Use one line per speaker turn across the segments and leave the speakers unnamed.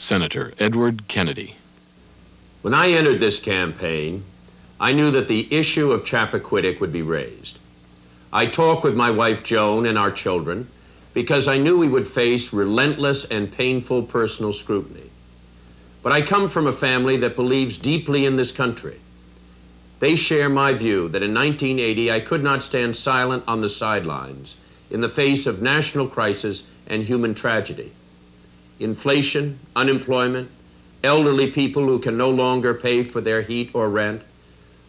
Senator Edward Kennedy.
When I entered this campaign, I knew that the issue of Chappaquiddick would be raised. I talked with my wife Joan and our children because I knew we would face relentless and painful personal scrutiny. But I come from a family that believes deeply in this country. They share my view that in 1980 I could not stand silent on the sidelines in the face of national crisis and human tragedy. Inflation, unemployment, elderly people who can no longer pay for their heat or rent,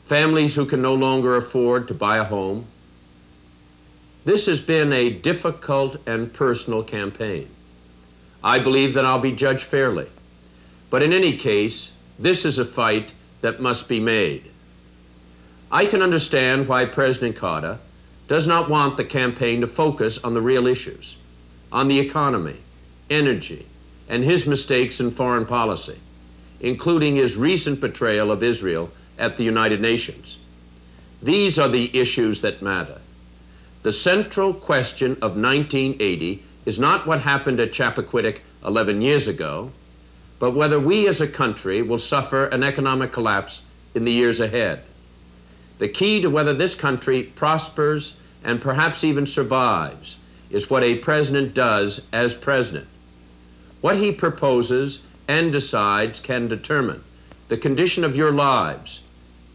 families who can no longer afford to buy a home. This has been a difficult and personal campaign. I believe that I'll be judged fairly. But in any case, this is a fight that must be made. I can understand why President Carter does not want the campaign to focus on the real issues, on the economy, energy, and his mistakes in foreign policy, including his recent betrayal of Israel at the United Nations. These are the issues that matter. The central question of 1980 is not what happened at Chappaquiddick 11 years ago, but whether we as a country will suffer an economic collapse in the years ahead. The key to whether this country prospers and perhaps even survives is what a president does as president. What he proposes and decides can determine the condition of your lives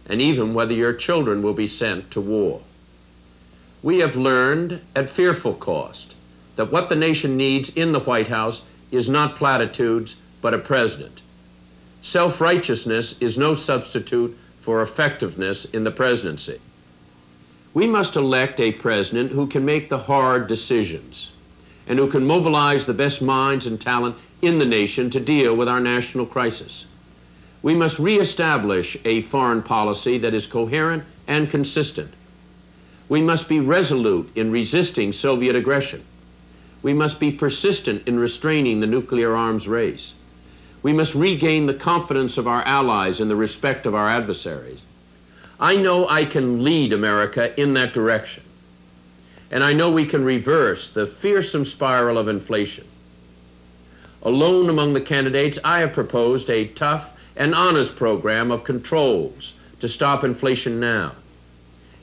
and even whether your children will be sent to war. We have learned at fearful cost that what the nation needs in the White House is not platitudes, but a president. Self righteousness is no substitute for effectiveness in the presidency. We must elect a president who can make the hard decisions and who can mobilize the best minds and talent in the nation to deal with our national crisis. We must reestablish a foreign policy that is coherent and consistent. We must be resolute in resisting Soviet aggression. We must be persistent in restraining the nuclear arms race. We must regain the confidence of our allies and the respect of our adversaries. I know I can lead America in that direction. And I know we can reverse the fearsome spiral of inflation. Alone among the candidates, I have proposed a tough and honest program of controls to stop inflation now.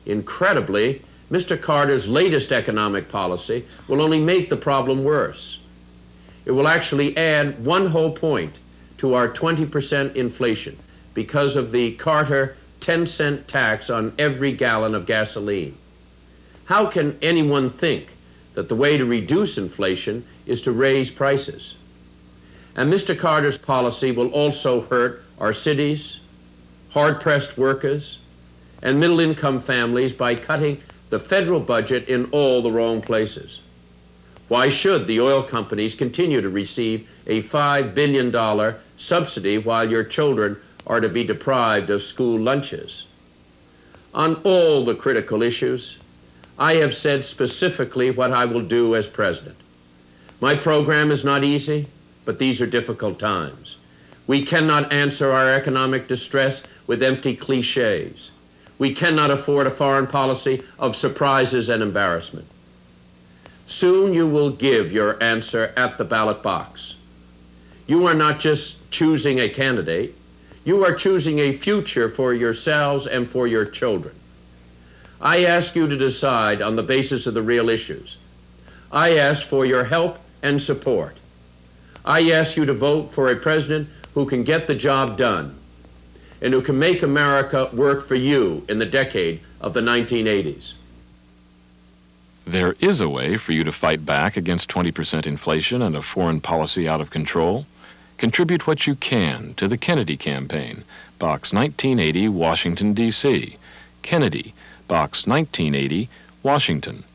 Incredibly, Mr. Carter's latest economic policy will only make the problem worse. It will actually add one whole point to our 20% inflation because of the Carter 10 cent tax on every gallon of gasoline. How can anyone think that the way to reduce inflation is to raise prices? And Mr. Carter's policy will also hurt our cities, hard pressed workers, and middle income families by cutting the federal budget in all the wrong places. Why should the oil companies continue to receive a $5 billion subsidy while your children are to be deprived of school lunches? On all the critical issues, I have said specifically what I will do as president. My program is not easy, but these are difficult times. We cannot answer our economic distress with empty cliches. We cannot afford a foreign policy of surprises and embarrassment. Soon you will give your answer at the ballot box. You are not just choosing a candidate, you are choosing a future for yourselves and for your children. I ask you to decide on the basis of the real issues. I ask for your help and support. I ask you to vote for a president who can get the job done and who can make America work for you in the decade of the 1980s.
There is a way for you to fight back against 20% inflation and a foreign policy out of control. Contribute what you can to the Kennedy Campaign, Box 1980, Washington, D.C. Kennedy, Box 1980, Washington